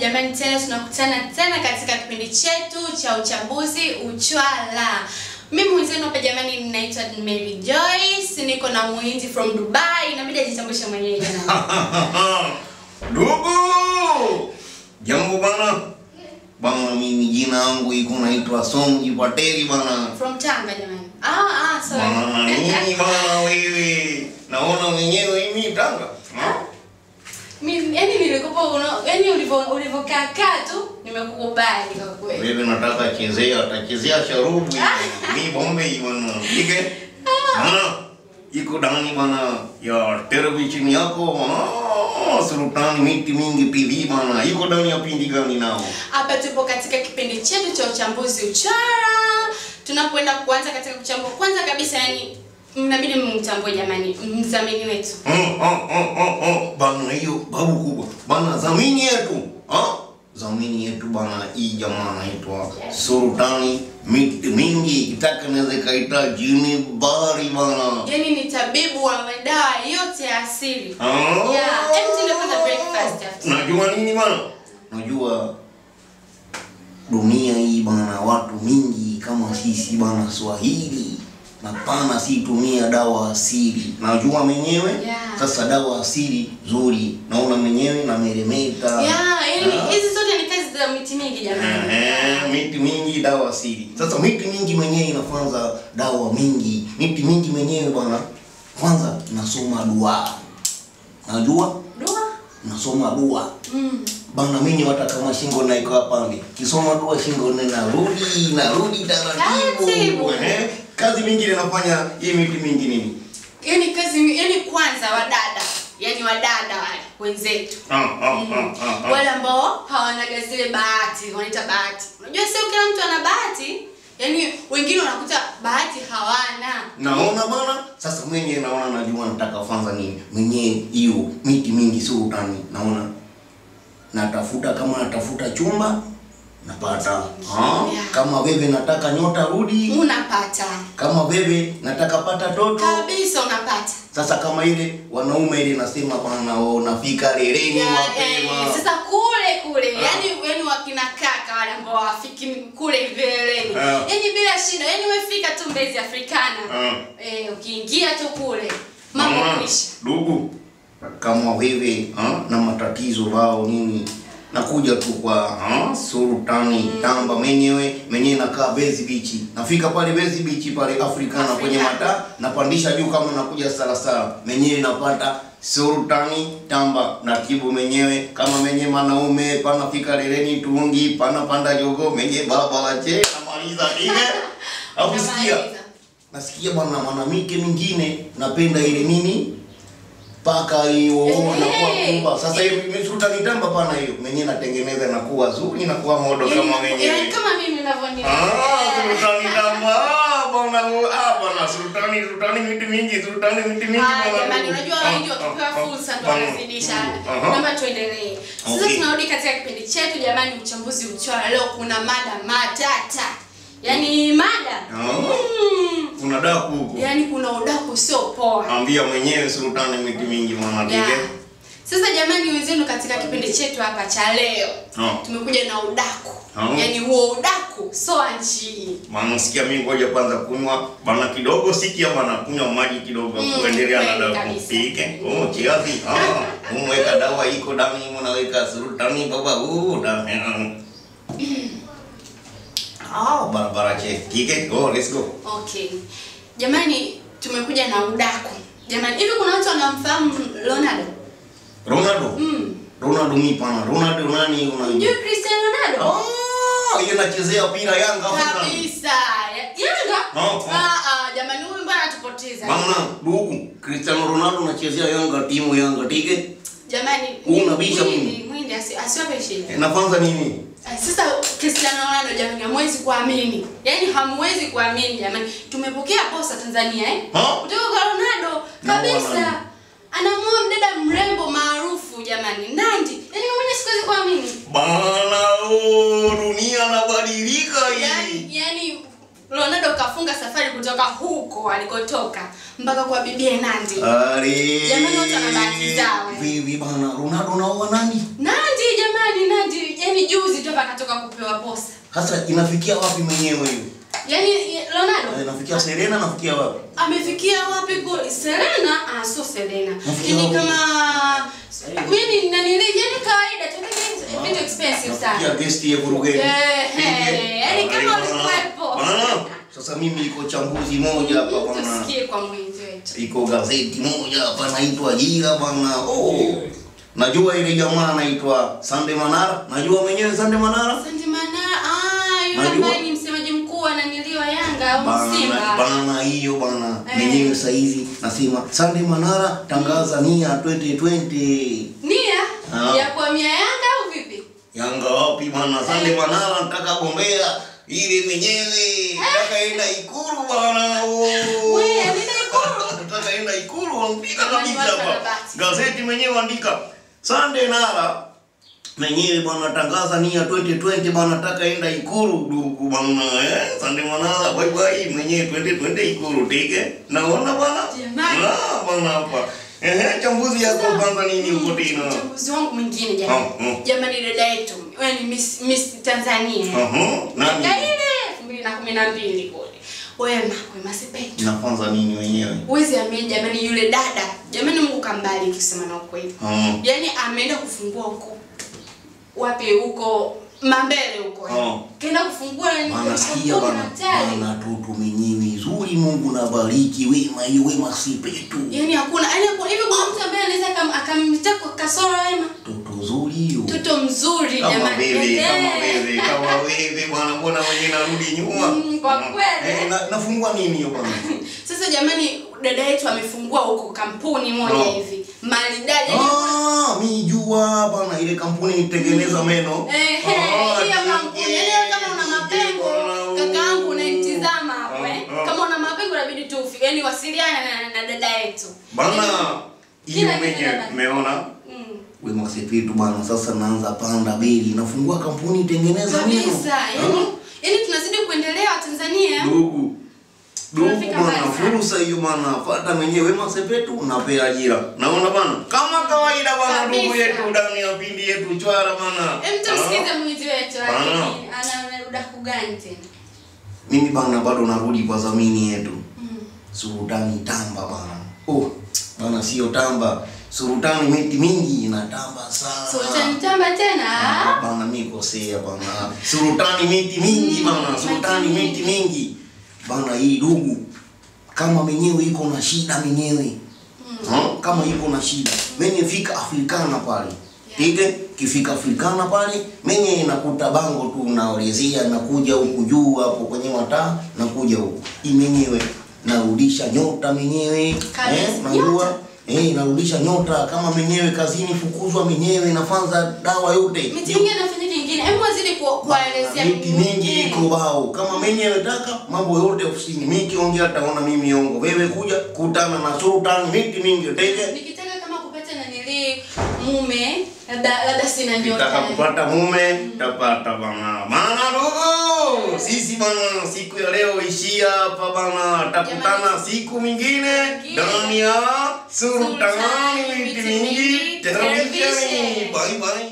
Jamani, tena tunakutana tena katika kipindi chetu cha uchambuzi uchwala. Mimi mwenzenu hapa jamani, ninaitwa Mary Joyce, niko na muhindi from Dubai. Inabidi ajitambulishe mwenyewe jamani. Ndugu, jambo bana. Bana, mimi jina yangu iko naitwa Somji Pateli bana. From Tanga jamani. Ah, ah, Bana sorry. nini bana wewe? Naona mwenyewe mimi Tanga. Mimi yani nilikupa uno, yani ulivyo ulivyokaa kaa tu nimekukubali kwa kweli. Wewe nataka chezea, atachezea sharubu. Ni bombe hiyo bana. Ike? Bana, iko ndani bana ya television yako. Ah, Sultani miti mingi pili bana. Iko ndani ya pindi gani nao? Hapa tupo katika kipindi chetu cha uchambuzi uchara. Tunapoenda kuanza katika kuchambua, kwanza kabisa, yani mnabidi mtambue jamani, mdhamini wetu. Oh, oh, oh, oh, oh. Bana hiyo babu kubwa bana, zamini yetu? Zamini yetu bana, hii jamaa anaitwa Sultani miti mingi, kitaka naweza kaita jini bari bana. Yani ni tabibu wa madawa yote ya asili. Ah. Yeah, empty tuende breakfast after. Unajua nini bana? Unajua dunia hii bana, watu mingi kama sisi bana, Swahili na pana si tumia dawa asili. Najua mwenyewe Yeah. sasa, dawa asili nzuri, naona mwenyewe na meremeta Yeah, yani Ah. hizi zote ni kazi za miti mingi jamani. Eh, miti mingi dawa asili. Sasa miti mingi mwenyewe inafanza dawa mingi. Miti mingi mwenyewe bwana, kwanza nasoma dua. Najua Dua? nasoma dua Mm. bana, mimi hata kama shingo na iko hapa mbi kisoma dua shingo na narudi narudi taratibu. Eh, kazi mingi inafanya hii miti mingi nini? Yaani kazi yaani kwanza wadada, yaani wadada wale wenzetu. Ah, ah, ah, ah, ah. wale ambao hawanaga zile bahati wanaita bahati. Unajua sio kila mtu ana bahati. Yaani wengine wanakuta bahati hawana. Naona bana sasa mwenye naona najua nataka kwanza nini. Mwenye hiyo miti mingi sio utani naona. Natafuta kama natafuta chumba napata. Ha? Kama wewe nataka nyota rudi. Unapata. Kama wewe nataka pata toto. Kabisa unapata sasa kama ile wanaume ile nasema bana unafika nafika yeah, mapema. eh, sasa kule kule Ah. yani yani wakina kaka wale ambao wafiki kule vileleni Ah. yani bila shida yani umefika tu mbezi afrikana Ah. eh, ukiingia tu kule mambo Mama, kuisha ndugu kama wewe ah, na matatizo wao nini nakuja tu kwa ha, sultani tamba mwenyewe mwenyewe nakaa Bezi Beach. Nafika pale Bezi Beach pale Afrikana Afrika. kwenye mata napandisha juu kama nakuja salasala mwenyewe napata sultani tamba natibu mwenyewe. Kama menye manaume panafika leleni tungi panapanda jogo menye baba wache namaliza ile afu sikia. Nasikia bwana mwanamke mwingine napenda ile nini paka hiyo na kuwa Eh. kubwa sasa hiyo mimi sultani tamba pana hiyo mwenyewe natengeneza na kuwa zuri na kuwa modo kama yani mwenyewe kama mimi ninavyoniona ah sultani tamba ah bwana ah bwana sultani sultani miti mingi sultani miti mingi Ah, bwana. jamani unajua Ah, wengi wakipewa ah, fursa ndo ah, wanazidisha. aha. Naomba tuendelee. Sasa tunarudi katika kipindi chetu jamani, mchambuzi uchora. Leo kuna mada matata, yaani mada Ah. mm, kuna daku huko yaani kuna udaku sio poa. Naambia mwenyewe sultani miti mingi mwana Yeah. Sasa jamani, wenzenu, katika kipindi chetu hapa cha leo oh. tumekuja na udaku, oh. yaani huo udaku sio anchi. Mama Maana sikia mimi ngoja kwanza kunywa bana kidogo sikia bana kunywa maji kidogo Mm, kuendelea na daku dawa kupike. Oh kiasi. Ah, umweka dawa iko damu mnaweka sultani baba huu ndani. Ah, barabara che. Kike, go, let's go. Okay, jamani, tumekuja na udaku jamani. Hivi kuna watu wanamfahamu Ronaldo? Ronaldo. Mm. Ronaldo ni pana. Ronaldo nani una? Ni Cristiano Ronaldo? Oh, yeye anachezea pira Yanga Afrika. Kabisa. Yanga? Oh, oh. Ah, ah, jamani huyu mbona anatupoteza? Bana, ndugu, Cristiano Ronaldo anachezea Yanga timu Yanga tike. Jamani, unabisha mimi. Mwindi asiwape shida. Na kwanza nini? Ah, Sasa Cristiano Ronaldo jamani hamwezi kuamini. Yaani hamwezi kuamini jamani. Tumepokea posa Tanzania eh? Kutoka kwa Ronaldo kabisa. Anamuoa mdada mrembo maarufu jamani. Nandi. Yaani mwenye siwezi kuamini. Bana, oh, dunia inabadilika hii. Yaani yaani Ronaldo kafunga safari kutoka huko alikotoka mpaka kwa bibie Nandi. Jamani, wote wanabaki zao. Vivi bana, Ronaldo naoa nani? Nandi jamani, Yani juzi tu hapa katoka kupewa posa. Sasa inafikia wapi mwenyewe hiyo? Yaani Ronaldo Inafikia Serena nafikia wapi? amefikia wapi goli? Serena? Ah, sio Serena. Ni Yaani kama mimi nanili yani kawaida tu lakini vitu expensive sana. Ya guest ya Burugeni. Eh, eh, yaani kama ulikuwepo. Sasa mimi iko chambuzi moja hapa bwana. Tusikie kwa mwenzetu. iko gazeti moja hapa naitwa Jira bwana. Oh. Najua ile jamaa anaitwa Sande Manara. Najua mwenyewe Sande Manara? Sande Manara. Ah, yule ambaye ni msemaji mkuu ananiliwa Yanga au Simba. bana hiyo bana. Eh. Mwenyewe sasa hivi nasema Sande Manara tangaza nia 2020. Nia Ah. ya kuhamia Yanga au vipi? Yanga wapi bana? Sande Manara nataka gombea ile mwenyewe. Nataka enda Ikulu bana. Oh. Wewe, ni Ikulu? Nataka enda Ikulu andika Jamani, kabisa hapa. Gazeti mwenyewe andika. Sande Nara mwenyewe bwana tangaza nia 2020 bwana nataka enda Ikulu dugu bwana eh Sunday Manala bye bye mwenyewe 2020 Ikulu tike. Naona bwana? Ah bwana hapa. Ehe chambuzi yako kwanza nini uko tena? Chambuzi wangu mwingine jamani. Ah, ah. Jamani dada yetu, wewe ni Miss, Miss Tanzania. Aha. Miaka Nani? ile 2012 kule. Wema, Wema Sepetu. Na kwanza nini wenyewe? Uwezi amini jamani yule dada. Jamani Mungu kambariki kusema na ukweli. mm. Yaani ameenda kufungua huko wapi huko Mambele huko. Ah. Kenda kufungua ni Bana sikia kampuni bana. hatari. Bana toto mwenyewe zuri Mungu nabariki wema hiyo wema sipetu. Yaani hakuna yaani hakuna hivi kuna mtu ambaye anaweza akamtaka kwa kasoro Wema. Toto zuri hiyo. Mtoto mzuri kama jamani. wewe Eh. kama wewe kama wewe bwana mbona narudi nyuma Mm, kwa kweli. eh, na, nafungua nini hiyo bwana Sasa jamani, dada yetu amefungua huko kampuni moja No. hivi maridadi. ah mimi jua bwana ile kampuni nitengeneza meno Ehe, Ah, hiyo kampuni je, yaani kama una mapengo kakaangu unaitizama hapo eh. Ah, ah. Kama una mapengo inabidi tu ufike yaani wasiliana na, na dada yetu. bana Yaani, hiyo kila kitu mwenye bana. umeona mm. Wema sepetu bwana sasa naanza panda beli nafungua kampuni tengeneza meno Kabisa. Yaani yani tunazidi kuendelea Tanzania. ndugu ndugu bwana fursa hiyo bwana fata mwenyewe wema sepetu unapea ajira naona bana kama kawaida bwana ndugu yetu ndani ya pindi yetu chwara bana Hem, tumsikize mwizi wetu Ah. lakini ana udaku gani tena? mimi bana bado narudi kwa zamini yetu Mm. Sultani Tamba bana. Oh, bana sio Tamba. Sultani miti mingi inatamba sana. Sultan Tamba tena. Hapana, Bana mimi kosea bana. Sultani miti mingi Mm, bana. Sultani miti mingi. Bana hii dugu kama menyewe iko na shida menyewe. Huh? Kama iko na shida. Menye fika Afrikana pale. Ike kifika Afrikana pale mwenye nakuta bango tu naolezea nakuja huku juu hapo kwenye mataa nakuja huku. Imenyewe narudisha nyota menyewe. Eh, najua. Eh narudisha nyota kama menyewe kazini fukuzwa menyewe nafanza dawa yote. Miti mingine nafanya nyingine. Hebu wazidi kuelezea. Miti mingi iko bao. Kama menyewe taka mambo yote ofisini. Mimi kiongea taona mimi yongo. Wewe kuja kutana na sultan miti mingi teke. Nikitaka kama kupata nanili mume kupata mume tapata bana. Maana ndugu, sisi bana siku ya leo ishia hapa bana. Takutana siku mingine ndani ya Sultani miti mingi televisheni. Bye bye.